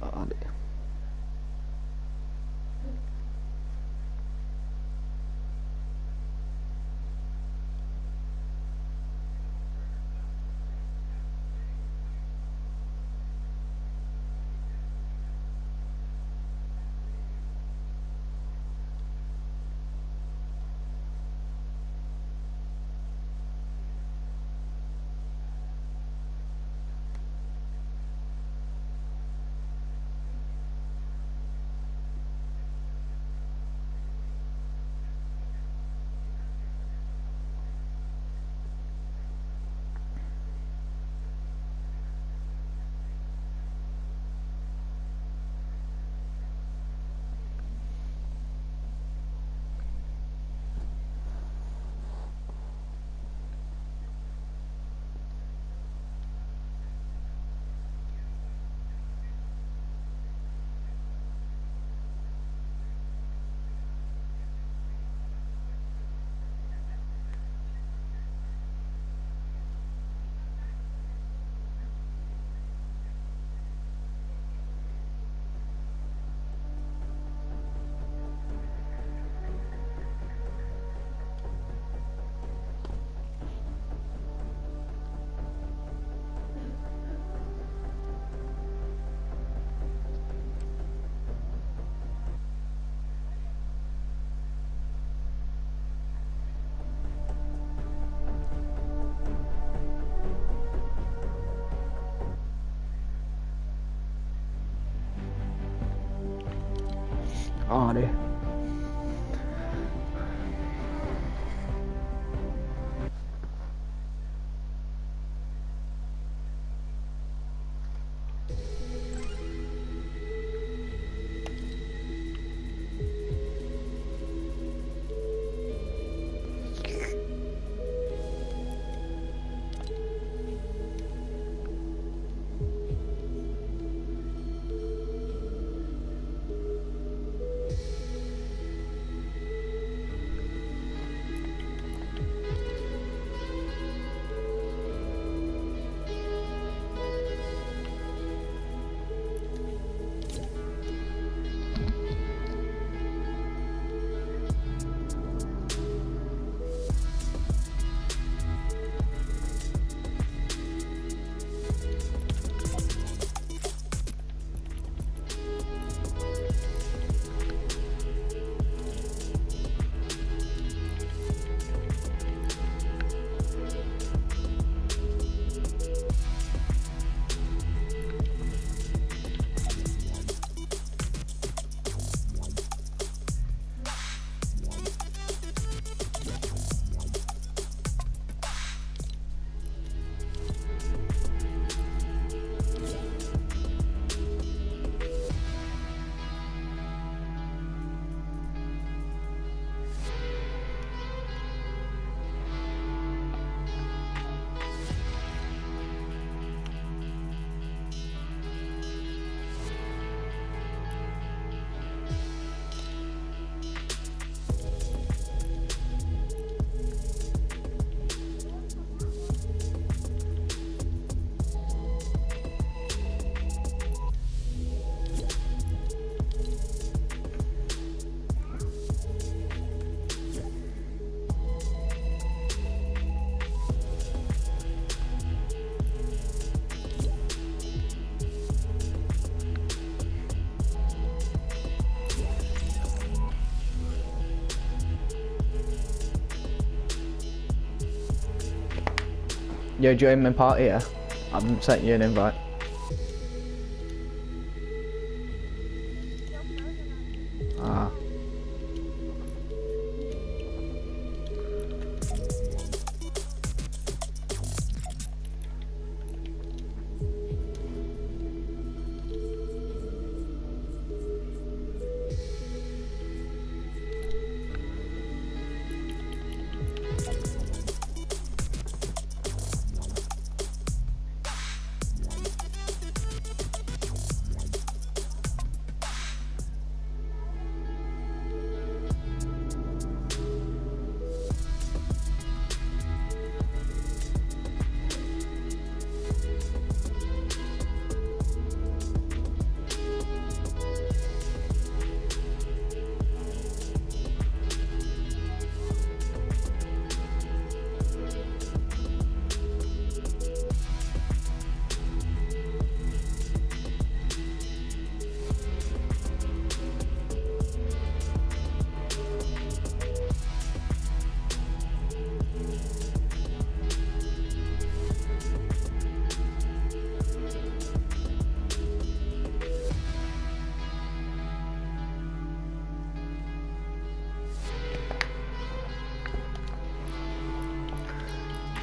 Ah, det. Ja, Yo, join my party, yeah? I'm sending you an invite.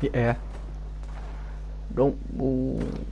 Yeah. Don't move.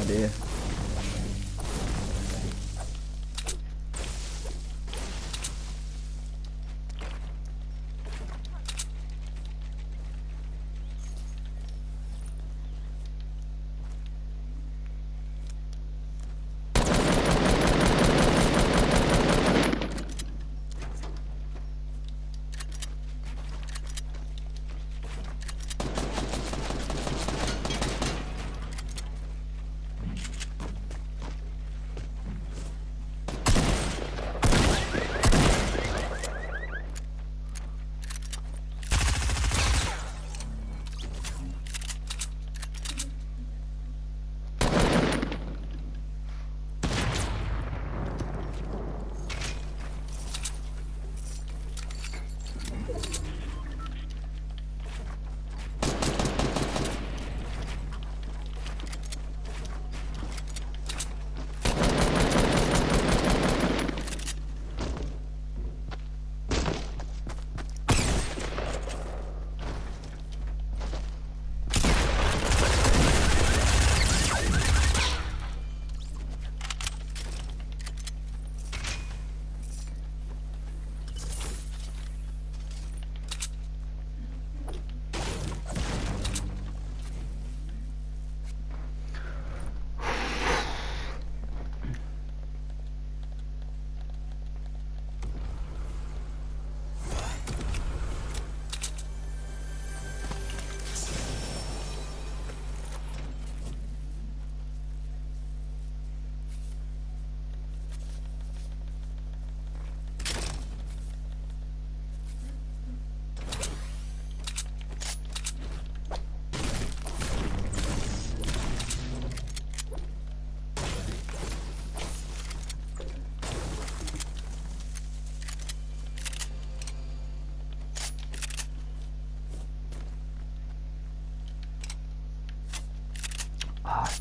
Valeu.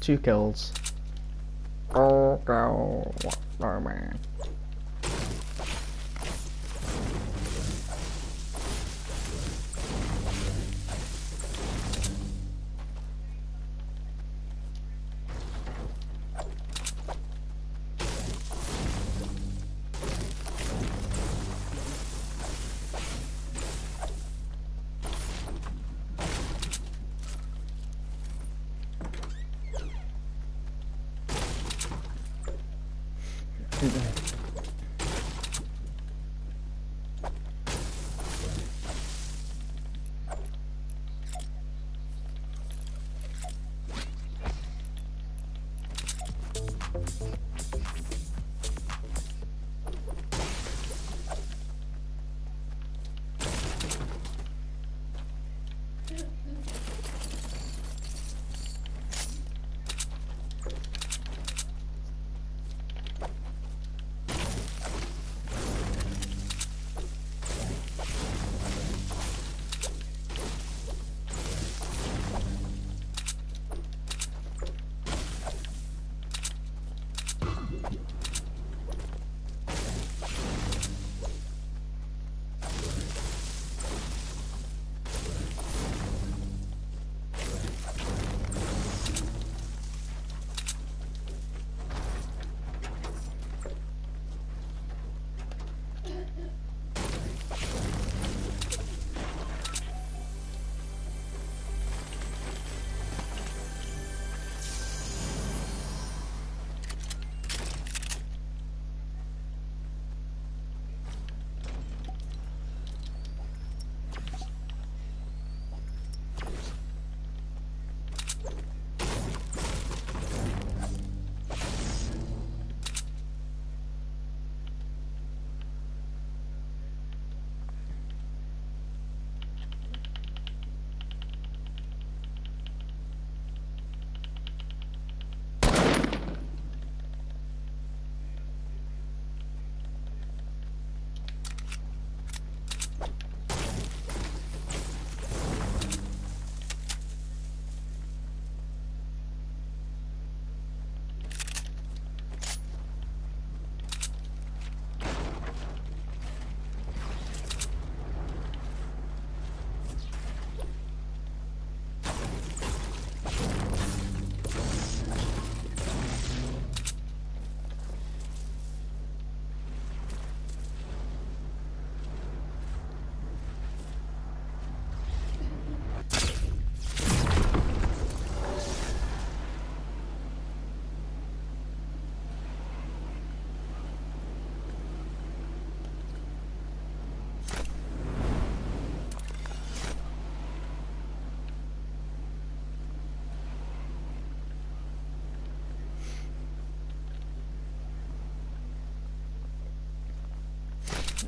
Two kills. Oh, go. Oh,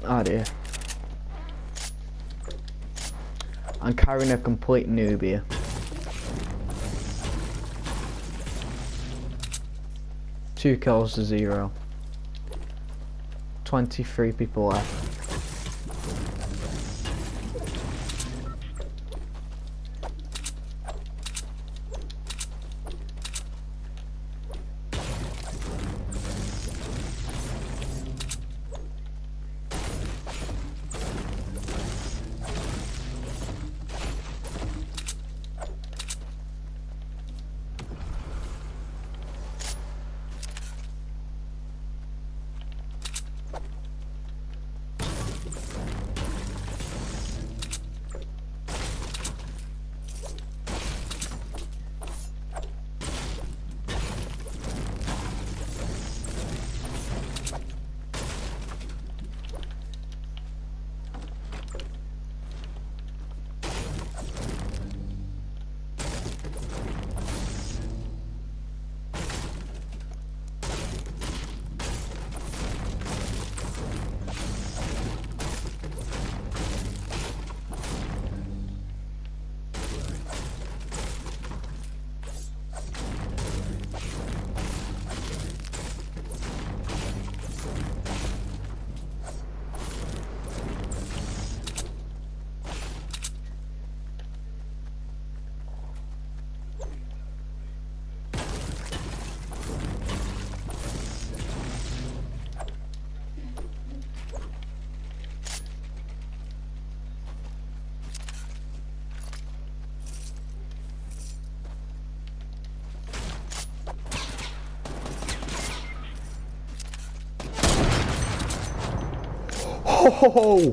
Oh dear. I'm carrying a complete noob here. Two kills to zero. 23 people left. Oh!